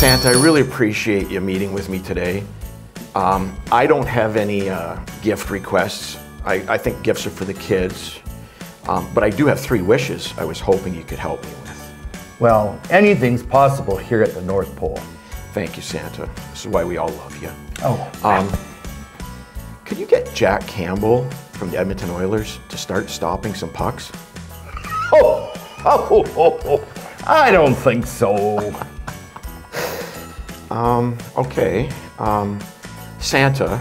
Santa, I really appreciate you meeting with me today. Um, I don't have any uh, gift requests. I, I, think gifts are for the kids. Um, but I do have three wishes I was hoping you could help me with. Well, anything's possible here at the North Pole. Thank you, Santa. This is why we all love you. Oh. Um, could you get Jack Campbell from the Edmonton Oilers to start stopping some pucks? Oh, oh, oh, oh. I don't think so. um, okay. Um, Santa,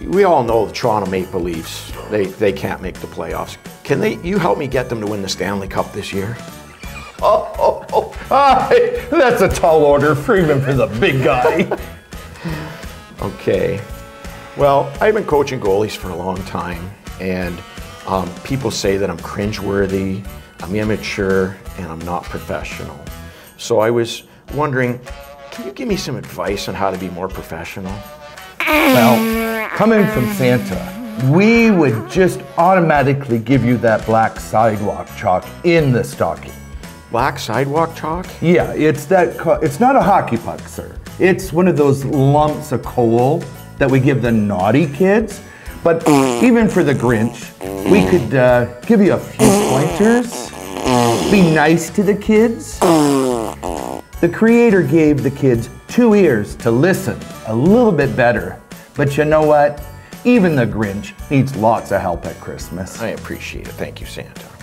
we all know the Toronto Maple Leafs, they, they can't make the playoffs. Can they, you help me get them to win the Stanley Cup this year? Oh, oh, oh. Ah, that's a tall order even for the big guy. okay. Well, I've been coaching goalies for a long time, and um, people say that I'm cringeworthy, I'm immature, and I'm not professional. So I was wondering, can you give me some advice on how to be more professional? Well, coming from Santa, we would just automatically give you that black sidewalk chalk in the stocking. Black sidewalk chalk? Yeah, it's that. It's not a hockey puck, sir. It's one of those lumps of coal that we give the naughty kids. But even for the Grinch, we could uh, give you a few pointers. Be nice to the kids. The Creator gave the kids two ears to listen a little bit better. But you know what? Even the Grinch needs lots of help at Christmas. I appreciate it. Thank you, Santa.